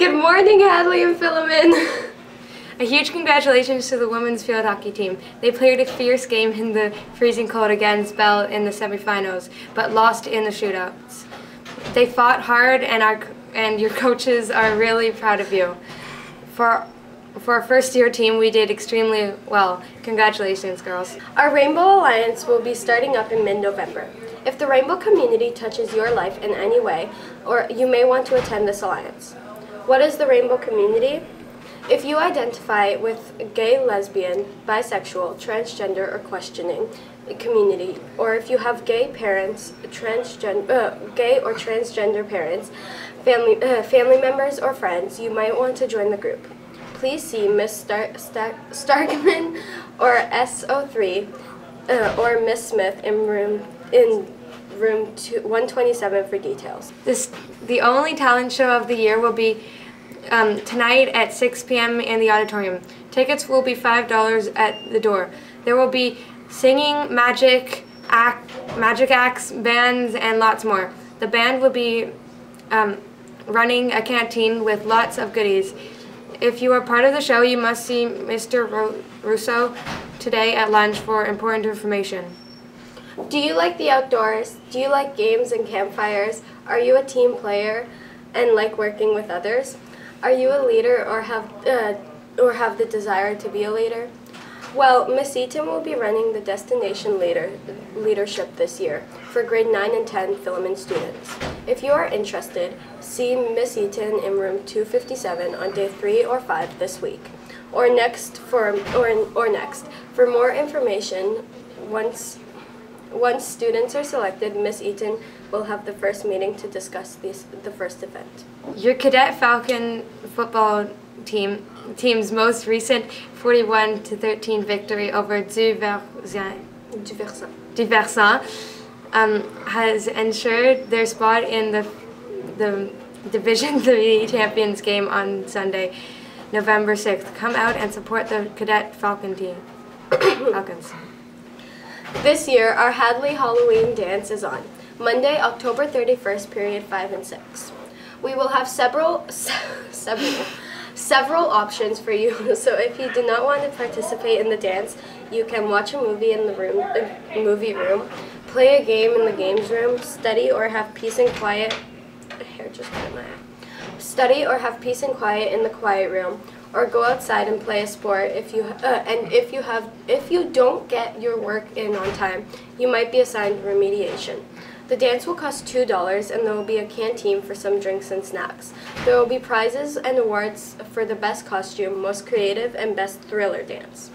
Good morning, Hadley and Philemon. A huge congratulations to the women's field hockey team. They played a fierce game in the freezing cold against Bell in the semifinals, but lost in the shootouts. They fought hard, and our and your coaches are really proud of you. For for our first year team, we did extremely well. Congratulations, girls. Our Rainbow Alliance will be starting up in mid-November. If the rainbow community touches your life in any way, or you may want to attend this alliance. What is the rainbow community? If you identify with gay, lesbian, bisexual, transgender, or questioning community, or if you have gay parents, transgender, uh, gay or transgender parents, family, uh, family members, or friends, you might want to join the group. Please see Miss Star Star Starkman or SO3 uh, or Miss Smith in room in room two, 127 for details. This the only talent show of the year will be um, tonight at 6 p.m. in the auditorium. Tickets will be $5 at the door. There will be singing, magic, act, magic acts, bands, and lots more. The band will be um, running a canteen with lots of goodies. If you are part of the show, you must see Mr. Russo today at lunch for important information. Do you like the outdoors? Do you like games and campfires? Are you a team player and like working with others? Are you a leader or have uh, or have the desire to be a leader? Well, Miss Eaton will be running the Destination Leader Leadership this year for grade 9 and 10 Philemon students. If you are interested, see Miss Eaton in room 257 on day 3 or 5 this week, or next for or or next. For more information, once once students are selected, Miss Eaton will have the first meeting to discuss these, the first event. Your Cadet Falcon football team team's most recent 41 to 13 victory over Duversan, Duversan um, has ensured their spot in the the Division 3 Champions game on Sunday, November 6th. Come out and support the Cadet Falcon team. Falcons. This year, our Hadley Halloween dance is on. Monday, October 31st, period 5 and 6. We will have several, several, several options for you. So if you do not want to participate in the dance, you can watch a movie in the room, the movie room, play a game in the games room, study or have peace and quiet. Hair just my eye. Study or have peace and quiet in the quiet room, or go outside and play a sport if you uh, and if you have if you don't get your work in on time you might be assigned remediation the dance will cost $2 and there will be a canteen for some drinks and snacks. There will be prizes and awards for the best costume, most creative, and best thriller dance.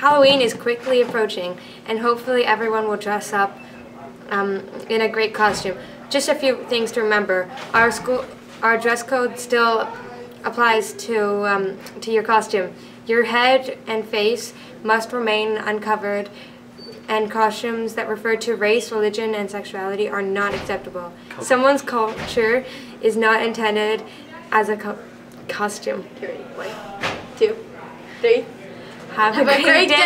Halloween is quickly approaching and hopefully everyone will dress up um, in a great costume. Just a few things to remember. Our school, our dress code still applies to, um, to your costume. Your head and face must remain uncovered and costumes that refer to race, religion, and sexuality are not acceptable. Someone's culture is not intended as a co costume. Three, one, two, three. Have, Have a great day.